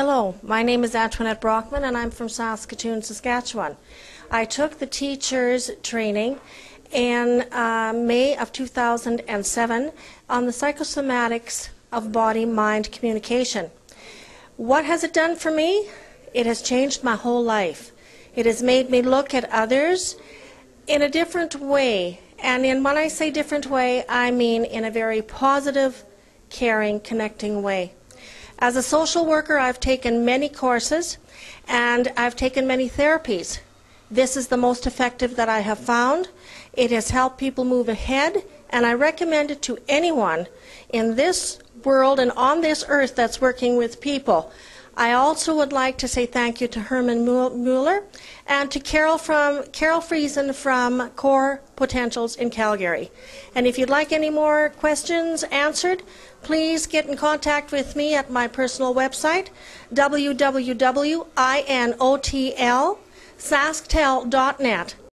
Hello, my name is Antoinette Brockman and I'm from Saskatoon, Saskatchewan. I took the teacher's training in uh, May of 2007 on the psychosomatics of body mind communication. What has it done for me? It has changed my whole life. It has made me look at others in a different way. And in when I say different way, I mean in a very positive, caring, connecting way. As a social worker, I've taken many courses and I've taken many therapies. This is the most effective that I have found. It has helped people move ahead, and I recommend it to anyone in this world and on this earth that's working with people. I also would like to say thank you to Hermann Muller and to Carol from Carol Friesen from Core Potentials in Calgary. And if you'd like any more questions answered, please get in contact with me at my personal website www.inotl sasktel.net.